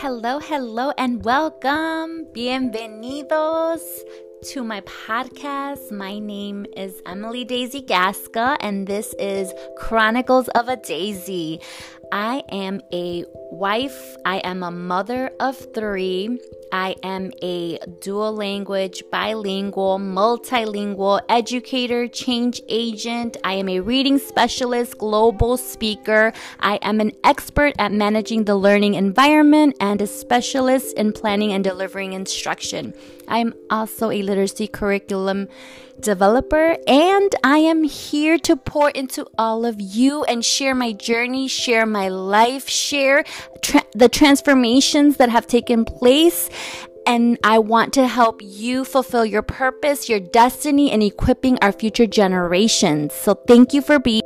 Hello, hello, and welcome. Bienvenidos to my podcast. My name is Emily Daisy Gasca, and this is Chronicles of a Daisy. I am a wife, I am a mother of three. I am a dual language, bilingual, multilingual educator, change agent. I am a reading specialist, global speaker. I am an expert at managing the learning environment and a specialist in planning and delivering instruction. I am also a literacy curriculum developer, and I am here to pour into all of you and share my journey, share my life, share tra- the transformations that have taken place. And I want to help you fulfill your purpose, your destiny, and equipping our future generations. So thank you for being